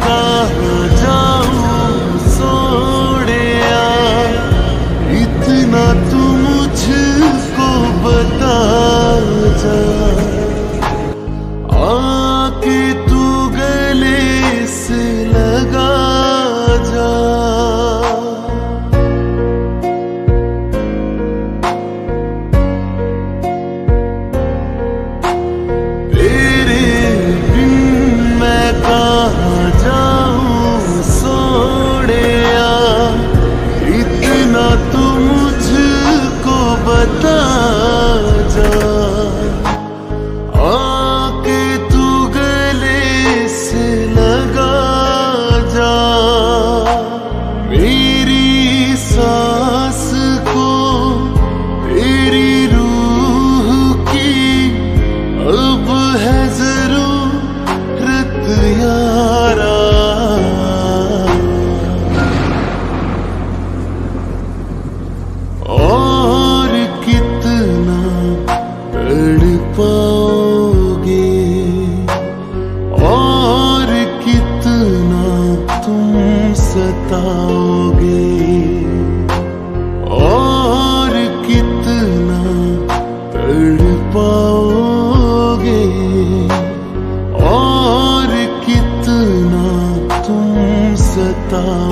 go. मेरी सांस को तेरी रूह की अब है ज़रूरत यार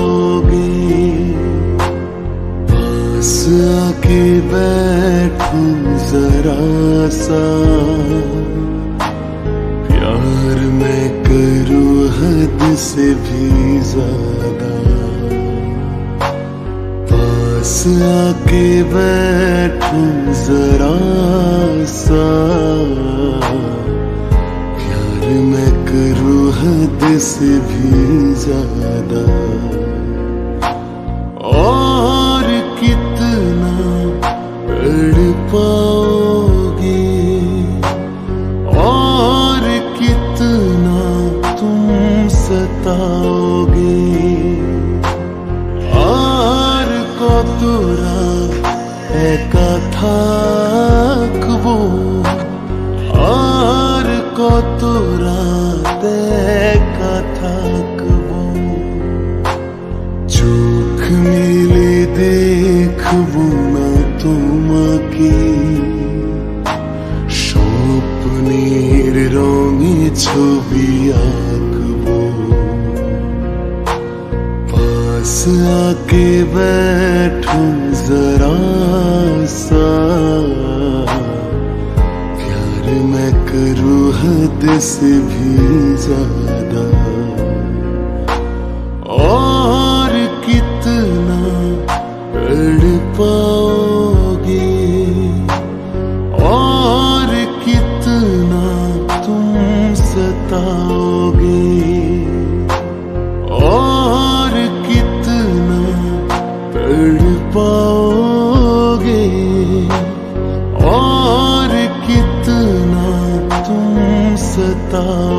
जाओगे? पास आके बैठो जरा सा। प्यार मैं करूँ हद से भी ज़्यादा। पास आके बैठो जरा सा। करूँ हद से भी ज़्यादा। और कितना तड़ पाओगे? और कितना तुम सताओगे? और को तुरा है कथा वो। और को तुरा দেখবো না তোমাকে স্বপ্নের রঙে ছবি আঁকবো पास आके बैठूं जरा सा प्यार मैं करूं हद से भी ज्यादा बताओगे? और कितना तड़ पाओगे? और कितना तुम सताओ